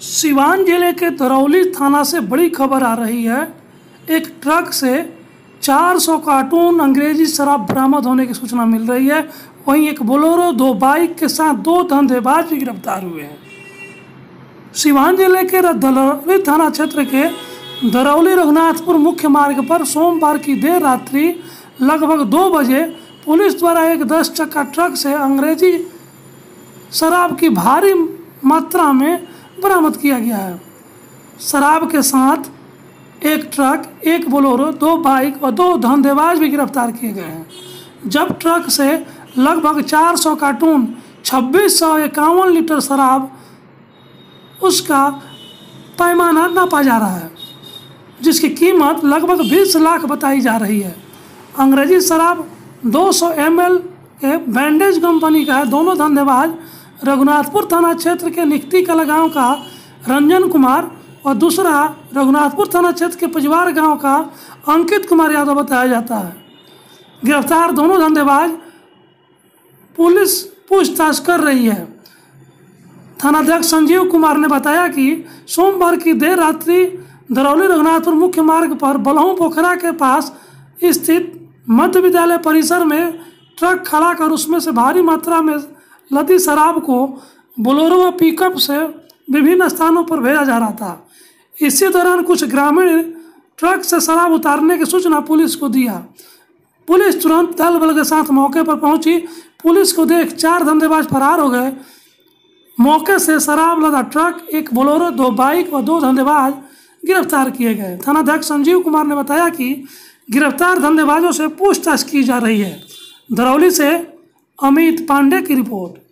सिवान ज़िले के दरौली थाना से बड़ी खबर आ रही है। एक ट्रक से 400 कार्टून अंग्रेज़ी शराब बरामद होने की सूचना मिल रही है। वहीं एक बोलोरो, दो बाइक के साथ दो धंधेबाज भी गिरफ़्तार हुए हैं। सिवान ज़िले के दरौली थाना क्षेत्र के दरौली रघुनाथपुर मुख्य मार्ग पर सोमवार की देर रात्रि लगभग दो बजे पुलिस द्वारा एक दस चक्का ट्रक से अंग्रेज़ी शराब की भारी मात्रा में बरामद किया गया है। शराब के साथ एक ट्रक, एक बोलोरो, दो बाइक और दो धंधेबाज भी गिरफ़्तार किए गए हैं। जब ट्रक से लगभग 400 कार्टून, छब्बीस सौ इक्यावन लीटर शराब, उसका पैमाना नापा जा रहा है, जिसकी कीमत लगभग 20 लाख बताई जा रही है। अंग्रेज़ी शराब 200 सौ के बैंडेज कंपनी का है। दोनों धंधेबाज रघुनाथपुर थाना क्षेत्र के निकती कला गाँव का रंजन कुमार और दूसरा रघुनाथपुर थाना क्षेत्र के पजवार गाँव का अंकित कुमार यादव बताया जाता है। गिरफ़्तार दोनों धंधेबाज पुलिस पूछताछ कर रही है। थानाध्यक्ष संजीव कुमार ने बताया कि सोमवार की देर रात्रि दरौली रघुनाथपुर मुख्य मार्ग पर बलहू पोखरा के पास स्थित मध्य विद्यालय परिसर में ट्रक खड़ा कर उसमें से भारी मात्रा में लदी शराब को बोलोरो व पिकअप से विभिन्न स्थानों पर भेजा जा रहा था। इसी दौरान कुछ ग्रामीण ट्रक से शराब उतारने की सूचना पुलिस को दिया। पुलिस तुरंत दल बल के साथ मौके पर पहुँची। पुलिस को देख चार धंधेबाज फरार हो गए। मौके से शराब लदा ट्रक, एक बोलोरो, दो बाइक व दो धंधेबाज गिरफ़्तार किए गए। थानाध्यक्ष संजीव कुमार ने बताया कि गिरफ़्तार धंधेबाजों से पूछताछ की जा रही है। दरौली से अमित पांडे की रिपोर्ट।